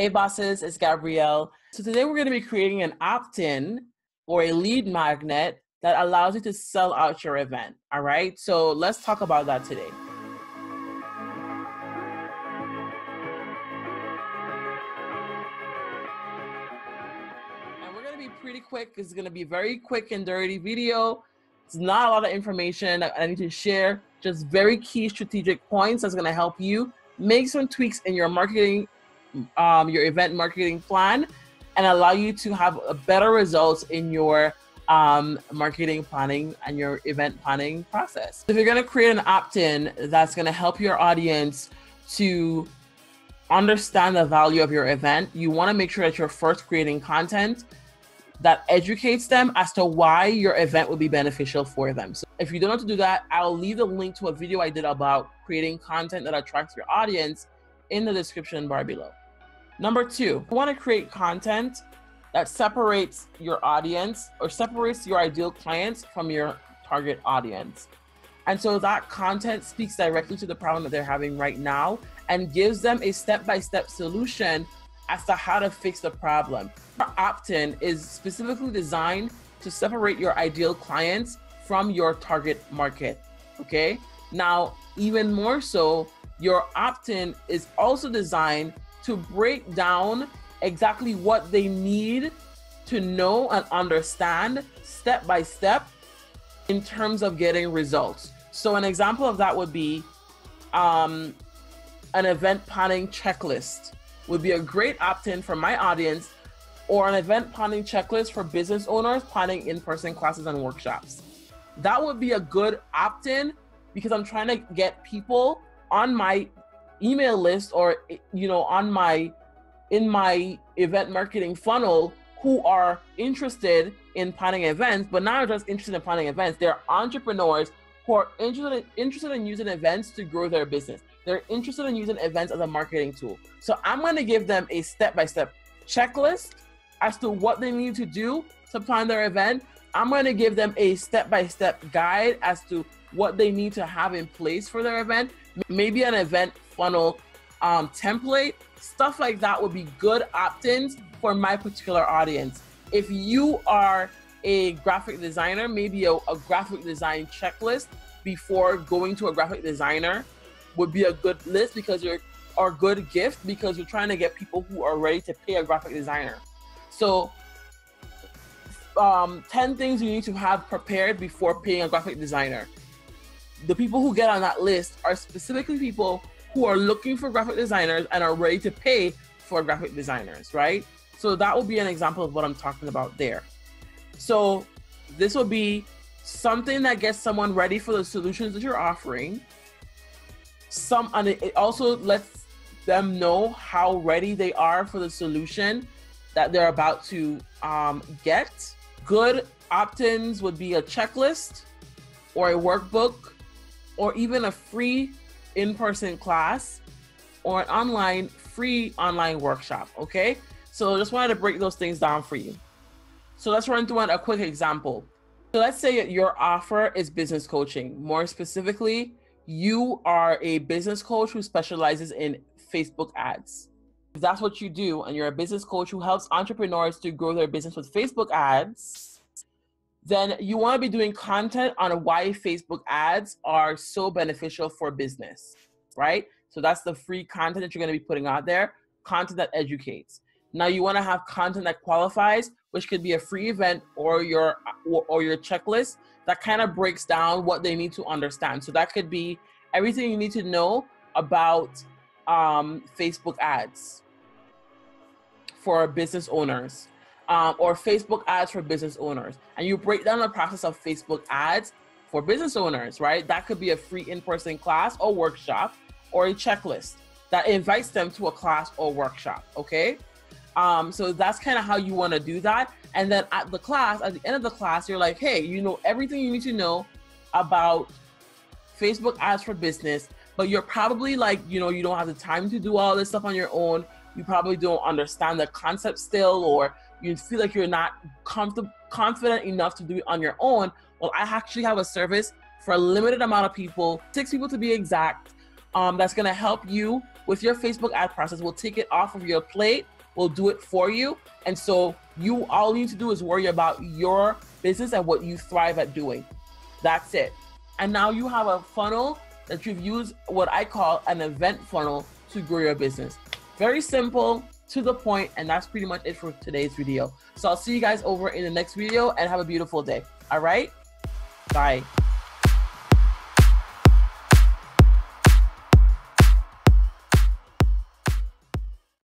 Hey bosses, it's Gabrielle. So today we're going to be creating an opt-in or a lead magnet that allows you to sell out your event. All right. So let's talk about that today. And we're going to be pretty quick. It's going to be very quick and dirty video. It's not a lot of information I need to share, just very key strategic points that's going to help you make some tweaks in your marketing um, your event marketing plan and allow you to have better results in your um, marketing planning and your event planning process. If you're going to create an opt in that's going to help your audience to understand the value of your event, you want to make sure that you're first creating content that educates them as to why your event would be beneficial for them. So if you don't know how to do that, I'll leave the link to a video I did about creating content that attracts your audience in the description bar below. Number two, you want to create content that separates your audience or separates your ideal clients from your target audience. And so that content speaks directly to the problem that they're having right now and gives them a step by step solution as to how to fix the problem. Opt in is specifically designed to separate your ideal clients from your target market. Okay. Now, even more so, your opt in is also designed to break down exactly what they need to know and understand step by step in terms of getting results. So, an example of that would be um, an event planning checklist, would be a great opt in for my audience, or an event planning checklist for business owners planning in person classes and workshops. That would be a good opt in because I'm trying to get people on my email list or you know on my in my event marketing funnel who are interested in planning events but not just interested in planning events. They're entrepreneurs who are interested in, interested in using events to grow their business. They're interested in using events as a marketing tool. So i'm going to give them a step-by-step checklist as to what they need to do to plan their event. I'm going to give them a step-by-step guide as to what they need to have in place for their event maybe an event funnel um, template, stuff like that would be good opt ins for my particular audience. If you are a graphic designer, maybe a, a graphic design checklist before going to a graphic designer would be a good list because you're or good gift because you're trying to get people who are ready to pay a graphic designer. So um, 10 things you need to have prepared before paying a graphic designer. The people who get on that list are specifically people who are looking for graphic designers and are ready to pay for graphic designers, right? So that will be an example of what I'm talking about there. So this will be something that gets someone ready for the solutions that you're offering. Some and it also lets them know how ready they are for the solution that they're about to um, get. Good opt-ins would be a checklist or a workbook or even a free in person class or an online free online workshop. Okay. So just wanted to break those things down for you. So let's run through a quick example. So let's say your offer is business coaching. More specifically, you are a business coach who specializes in Facebook ads. If that's what you do, and you're a business coach who helps entrepreneurs to grow their business with Facebook ads, then you want to be doing content on why Facebook ads are so beneficial for business, right? So that's the free content that you're going to be putting out there, content that educates. Now you want to have content that qualifies, which could be a free event or your or, or your checklist that kind of breaks down what they need to understand. So that could be everything you need to know about um, Facebook ads for business owners um, or Facebook ads for business owners. And you break down the process of Facebook ads for business owners, right? That could be a free in person class or workshop or a checklist that invites them to a class or workshop, okay? Um, so that's kind of how you want to do that. And then at the class, at the end of the class, you're like, hey, you know everything you need to know about Facebook ads for business, but you're probably like, you know, you don't have the time to do all this stuff on your own. You probably don't understand the concept still, or you feel like you're not comfortable confident enough to do it on your own well i actually have a service for a limited amount of people six people to be exact um, that's going to help you with your Facebook ad process. We'll take it off of your plate. We'll do it for you. And so you all you need to do is worry about your business and what you thrive at doing. That's it. And now you have a funnel that you've used what I call an event funnel to grow your business. Very simple, to the point, and that's pretty much it for today's video. So I'll see you guys over in the next video and have a beautiful day. All right? Bye.